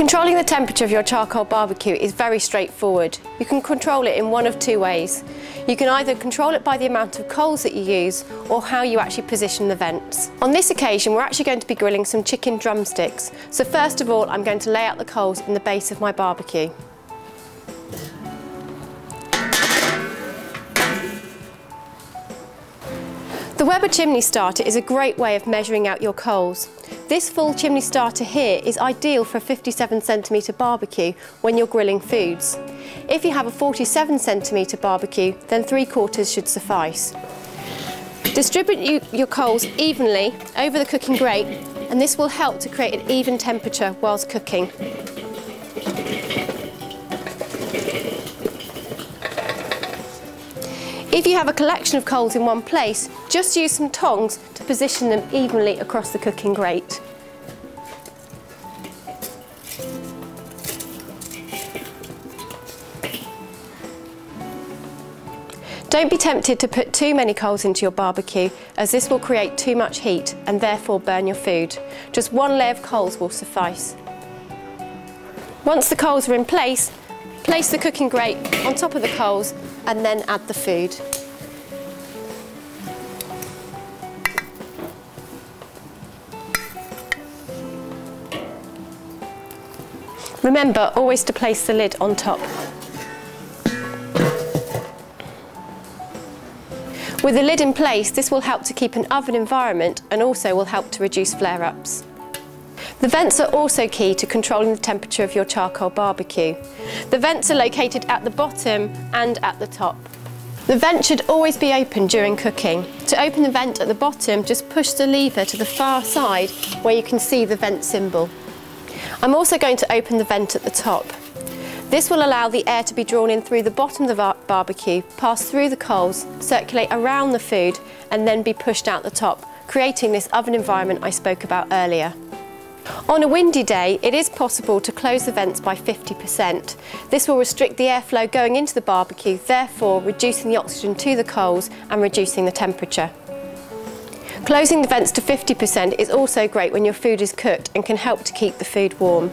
Controlling the temperature of your charcoal barbecue is very straightforward. You can control it in one of two ways. You can either control it by the amount of coals that you use or how you actually position the vents. On this occasion we're actually going to be grilling some chicken drumsticks. So first of all I'm going to lay out the coals in the base of my barbecue. The Weber chimney starter is a great way of measuring out your coals. This full chimney starter here is ideal for a 57 centimetre barbecue when you're grilling foods. If you have a 47 centimetre barbecue, then three quarters should suffice. Distribute your coals evenly over the cooking grate and this will help to create an even temperature whilst cooking. If you have a collection of coals in one place, just use some tongs to position them evenly across the cooking grate. Don't be tempted to put too many coals into your barbecue as this will create too much heat and therefore burn your food. Just one layer of coals will suffice. Once the coals are in place, place the cooking grate on top of the coals and then add the food. Remember always to place the lid on top. With the lid in place, this will help to keep an oven environment and also will help to reduce flare-ups. The vents are also key to controlling the temperature of your charcoal barbecue. The vents are located at the bottom and at the top. The vent should always be open during cooking. To open the vent at the bottom, just push the lever to the far side where you can see the vent symbol. I'm also going to open the vent at the top. This will allow the air to be drawn in through the bottom of the barbecue, pass through the coals, circulate around the food and then be pushed out the top, creating this oven environment I spoke about earlier. On a windy day, it is possible to close the vents by 50%. This will restrict the airflow going into the barbecue, therefore reducing the oxygen to the coals and reducing the temperature. Closing the vents to 50% is also great when your food is cooked and can help to keep the food warm.